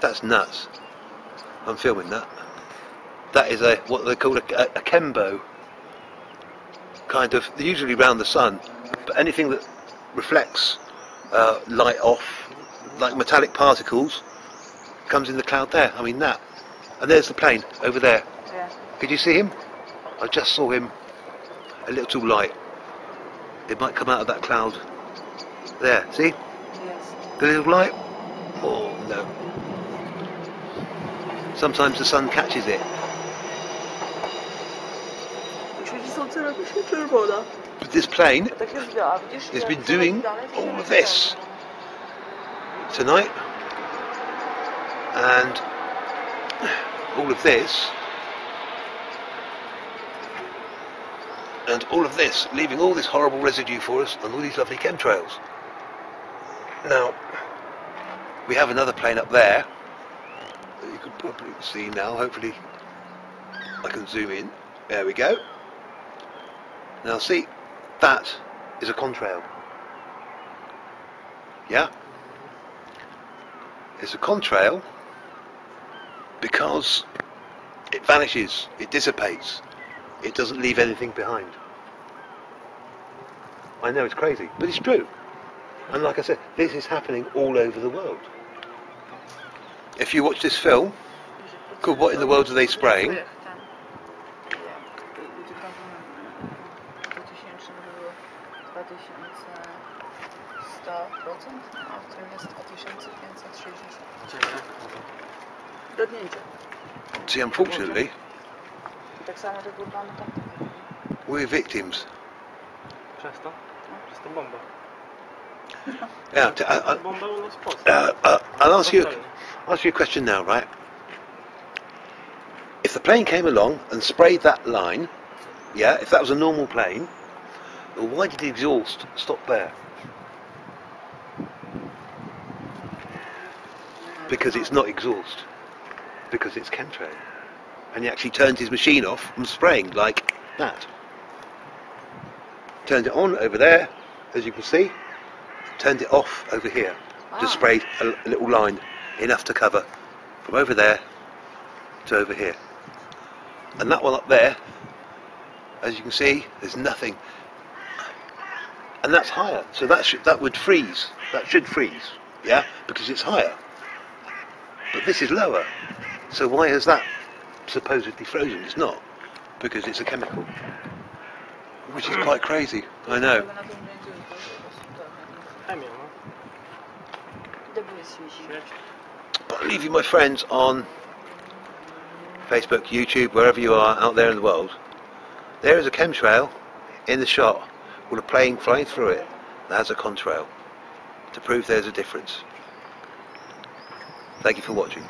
That's nuts. I'm filming that. That is a what they call a, a, a Kembo. Kind of usually round the sun, but anything that reflects uh, light off, like metallic particles, comes in the cloud there. I mean that. And there's the plane over there. Yeah. Did you see him? I just saw him. A little too light. It might come out of that cloud. There, see? Yes. The little light? No. Sometimes the sun catches it. But this plane has been doing all of this tonight and all of this and all of this, leaving all this horrible residue for us and all these lovely chemtrails. Now, we have another plane up there that you can probably see now. Hopefully, I can zoom in. There we go. Now, see, that is a contrail. Yeah? It's a contrail because it vanishes, it dissipates, it doesn't leave anything behind. I know it's crazy, but it's true. And like I said, this is happening all over the world. If you watch this film called What in the World Are They Spraying? Ten. Ludzie każą 2000 było 2100%, a w którym jest 2560. Dodnięcie. See, unfortunately, we're victims. Przez tą bombę. Yeah, t- I, I, Bomba u nas w Polsce. uh, uh, I'll ask you, ask you a question now, right? If the plane came along and sprayed that line, yeah, if that was a normal plane, why did the exhaust stop there? Because it's not exhaust, because it's chemtrail. And he actually turned his machine off from spraying like that. Turned it on over there, as you can see, turned it off over here. Ah. Just sprayed a, a little line, enough to cover from over there to over here. And that one up there, as you can see, there's nothing. And that's higher, so that should, that would freeze. That should freeze, yeah, because it's higher. But this is lower, so why is that supposedly frozen? It's not, because it's a chemical, which is quite crazy. I know. But I'll leave you, my friends, on Facebook, YouTube, wherever you are out there in the world. There is a chemtrail in the shot with a plane flying through it that has a contrail to prove there's a difference. Thank you for watching.